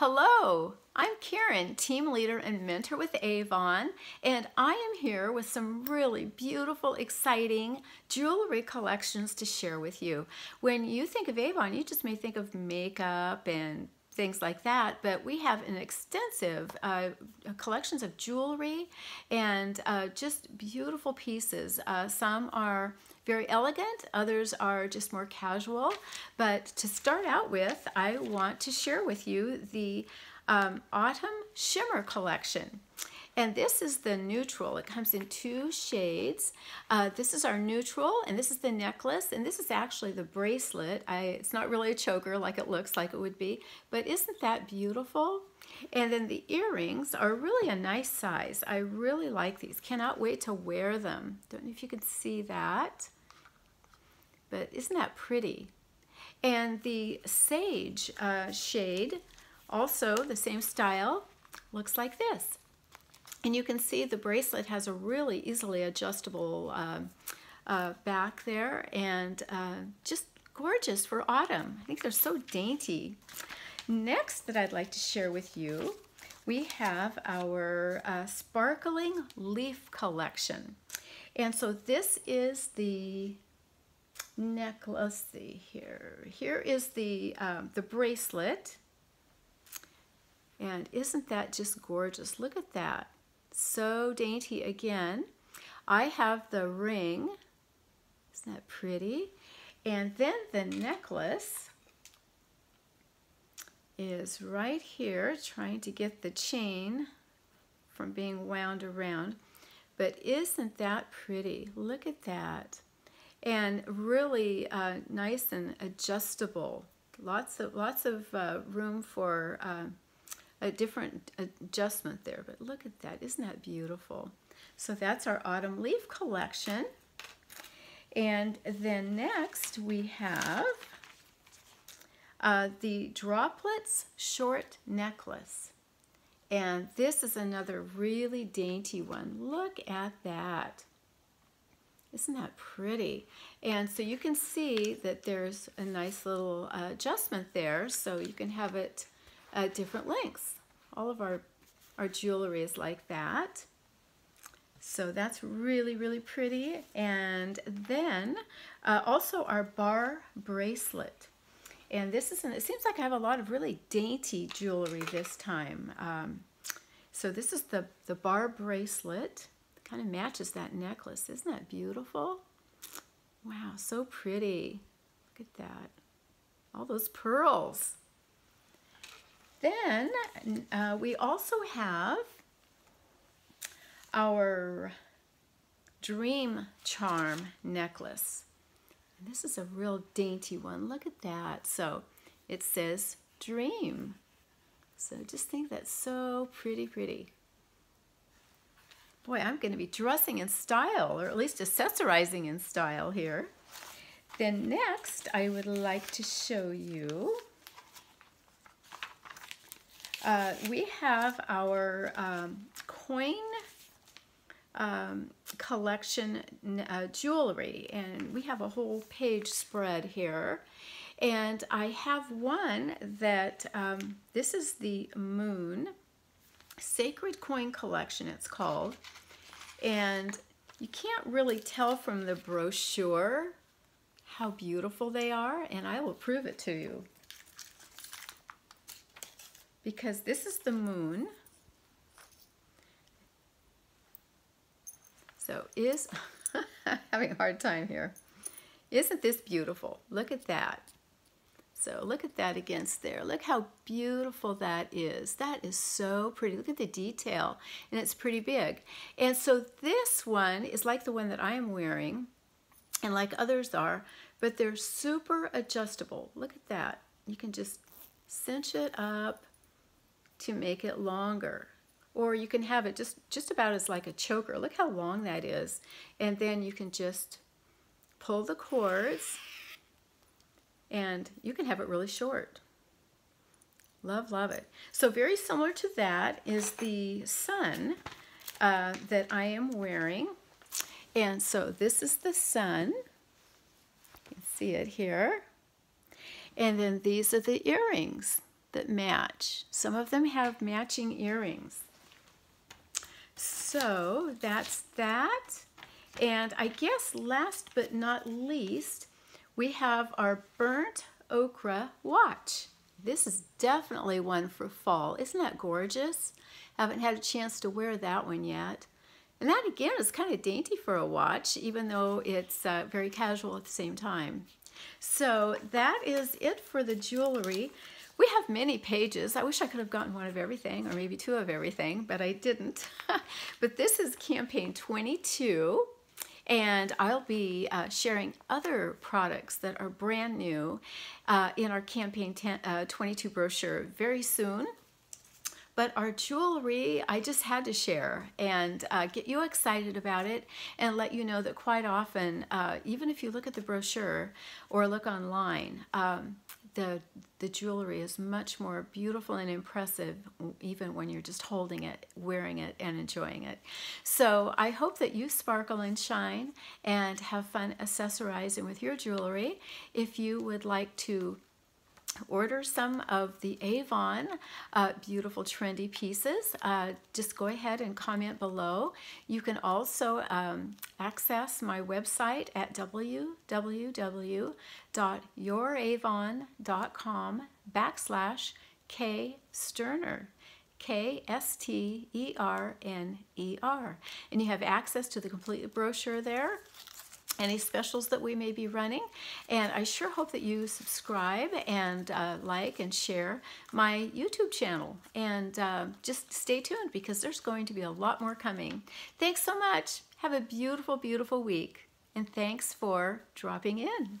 Hello, I'm Karen, team leader and mentor with Avon, and I am here with some really beautiful, exciting jewelry collections to share with you. When you think of Avon, you just may think of makeup and things like that, but we have an extensive uh, collections of jewelry and uh, just beautiful pieces. Uh, some are very elegant, others are just more casual. But to start out with, I want to share with you the um, Autumn Shimmer Collection. And this is the neutral. It comes in two shades. Uh, this is our neutral, and this is the necklace, and this is actually the bracelet. I, it's not really a choker like it looks like it would be, but isn't that beautiful? And then the earrings are really a nice size. I really like these. Cannot wait to wear them. Don't know if you can see that but isn't that pretty? And the sage uh, shade, also the same style, looks like this. And you can see the bracelet has a really easily adjustable uh, uh, back there and uh, just gorgeous for autumn. I think they're so dainty. Next that I'd like to share with you, we have our uh, sparkling leaf collection. And so this is the necklace. Let's see here. Here is the, um, the bracelet. And isn't that just gorgeous? Look at that. So dainty again. I have the ring. Isn't that pretty? And then the necklace is right here trying to get the chain from being wound around. But isn't that pretty? Look at that and really uh, nice and adjustable. Lots of lots of uh, room for uh, a different adjustment there. But look at that! Isn't that beautiful? So that's our autumn leaf collection. And then next we have uh, the droplets short necklace. And this is another really dainty one. Look at that. Isn't that pretty? And so you can see that there's a nice little uh, adjustment there so you can have it at different lengths. All of our, our jewelry is like that. So that's really, really pretty. And then uh, also our bar bracelet. And this is, an, it seems like I have a lot of really dainty jewelry this time. Um, so this is the, the bar bracelet. Kind of matches that necklace. Isn't that beautiful? Wow, so pretty. Look at that. All those pearls. Then uh, we also have our Dream Charm necklace. And this is a real dainty one. Look at that. So it says Dream. So just think that's so pretty, pretty. Boy, I'm going to be dressing in style, or at least accessorizing in style here. Then next, I would like to show you, uh, we have our um, coin um, collection uh, jewelry, and we have a whole page spread here. And I have one that, um, this is the moon, Sacred Coin Collection, it's called. And you can't really tell from the brochure how beautiful they are, and I will prove it to you. Because this is the moon. So is, having a hard time here. Isn't this beautiful? Look at that. So look at that against there. Look how beautiful that is. That is so pretty. Look at the detail. And it's pretty big. And so this one is like the one that I am wearing and like others are, but they're super adjustable. Look at that. You can just cinch it up to make it longer. Or you can have it just, just about as like a choker. Look how long that is. And then you can just pull the cords and you can have it really short. Love, love it. So very similar to that is the sun uh, that I am wearing. And so this is the sun. You can see it here. And then these are the earrings. that match. Some of them have matching earrings. So that's that. And I guess last but not least, we have our burnt ochre watch. This is definitely one for fall. Isn't that gorgeous? Haven't had a chance to wear that one yet. And that again is kind of dainty for a watch, even though it's uh, very casual at the same time. So that is it for the jewelry. We have many pages. I wish I could have gotten one of everything or maybe two of everything, but I didn't. but this is campaign 22 and I'll be uh, sharing other products that are brand new uh, in our campaign 10, uh, 22 brochure very soon. But our jewelry, I just had to share and uh, get you excited about it and let you know that quite often, uh, even if you look at the brochure or look online, um, the, the jewelry is much more beautiful and impressive even when you're just holding it, wearing it, and enjoying it. So I hope that you sparkle and shine and have fun accessorizing with your jewelry. If you would like to order some of the Avon uh, beautiful trendy pieces, uh, just go ahead and comment below. You can also um, access my website at www.youravon.com backslash K Sterner. K-S-T-E-R-N-E-R. And you have access to the complete brochure there any specials that we may be running. And I sure hope that you subscribe and uh, like and share my YouTube channel. And uh, just stay tuned because there's going to be a lot more coming. Thanks so much. Have a beautiful, beautiful week. And thanks for dropping in.